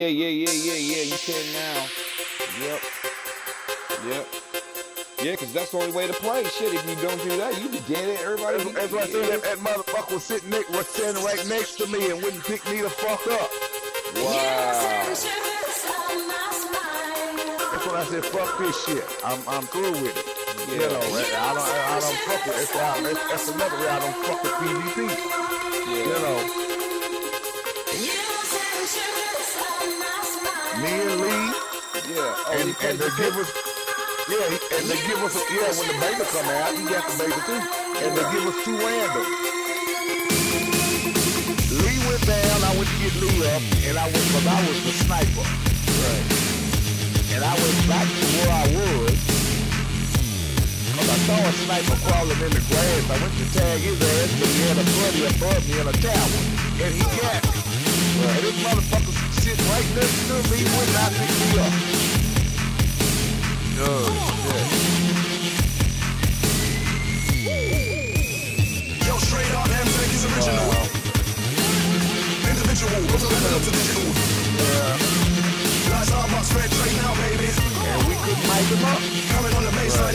Yeah, yeah, yeah, yeah, yeah. You can now. Yep. Yep. Yeah, because that's the only way to play. Shit, if you don't do that, you be dead. Everybody That's, that's why I said that, that motherfucker was sitting next, was standing right next to me and wouldn't pick me the fuck up. Wow. That's when I said, fuck this shit. I'm I'm through with it. You Yeah. know, I don't I, don't fuck with it. That's, why, that's, that's another way I don't fuck with PvP. You know, me and Lee, Yeah. Oh, and, and they the give us, yeah, he- and they give us, yeah, when the beta come out, he got the beta too, and they give us two random. Lee went down, I went to get Lee up, and I went, cause I was the sniper. Right. And I went back to where I was. Cause I saw a sniper crawling in the grass. I went to tag his ass because he had a buddy above me in a tower. And he got And this motherfucker sitting right next to me would not pick me up. Oh, shit. Yo, straight up, M is original. Individual, what's up to digital? Lights out, box red trade now, baby. And we couldn't mic up. Coming on the baseline,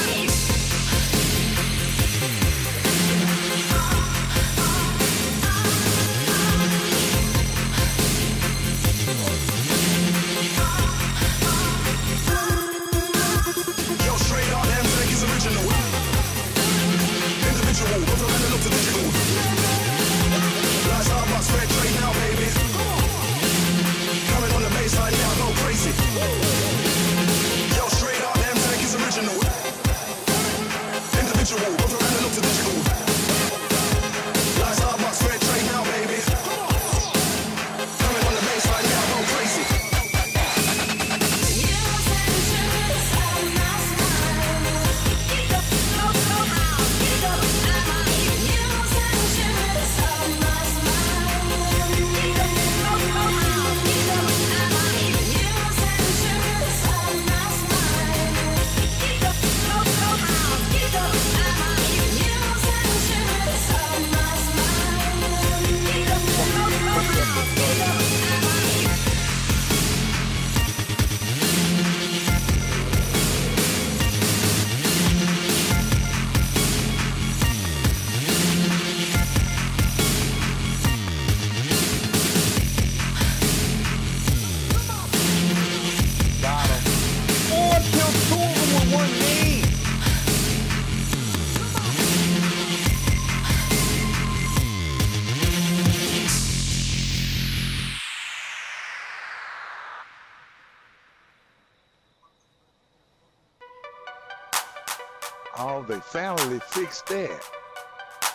Oh, they finally fixed that.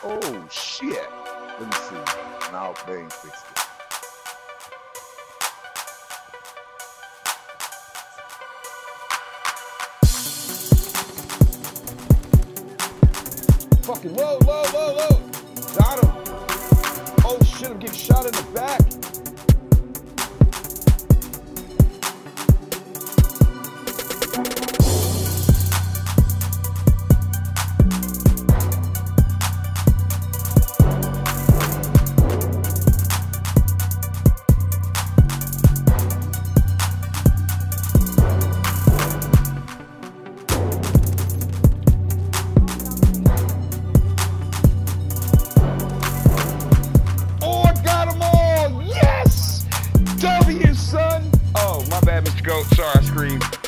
Oh, shit. Let me see. No, they ain't fixed it. Fucking whoa, whoa, whoa, whoa. Got him. Oh shit, I'm getting shot in the back. Bad, Mr. Goat. Sorry, I screamed.